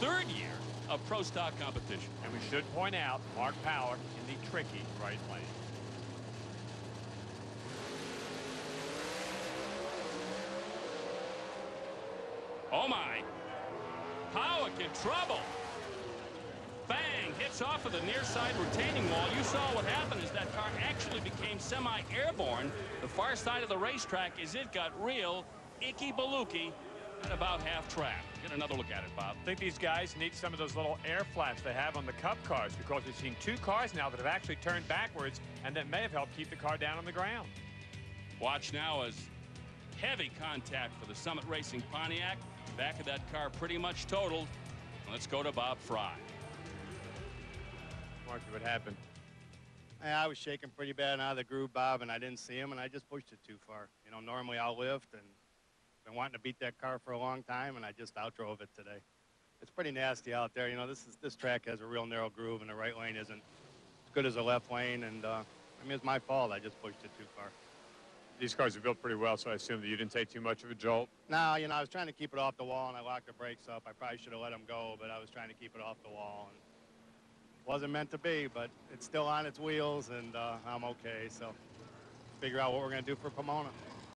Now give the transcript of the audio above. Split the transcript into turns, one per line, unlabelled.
third year of pro stock competition.
And we should point out Mark Pawuk in the tricky right lane.
Oh my. Pawuk in trouble. Bang, hits off of the near side retaining wall. You saw what happened is that car actually became semi-airborne. The far side of the racetrack as it got real icky baluki at about half track. Get another look at it, Bob.
I think these guys need some of those little air flaps they have on the Cup cars because we've seen two cars now that have actually turned backwards and that may have helped keep the car down on the ground.
Watch now as heavy contact for the Summit Racing Pontiac. Back of that car pretty much totaled. Let's go to Bob Frey.
Marky, what happened?
I was shaking pretty bad out of the groove, Bob, and I didn't see him, and I just pushed it too far. You know, normally I'll lift, and been wanting to beat that car for a long time, and I just outdrove it today. It's pretty nasty out there. You know, this is this track has a real narrow groove, and the right lane isn't as good as the left lane, and uh, I mean, it's my fault. I just pushed it too far.
These cars are built pretty well, so I assume that you didn't take too much of a jolt.
No, you know, I was trying to keep it off the wall, and I locked the brakes up. I probably should have let them go, but I was trying to keep it off the wall. And wasn't meant to be, but it's still on its wheels, and uh, I'm okay. So figure out what we're going to do for Pomona.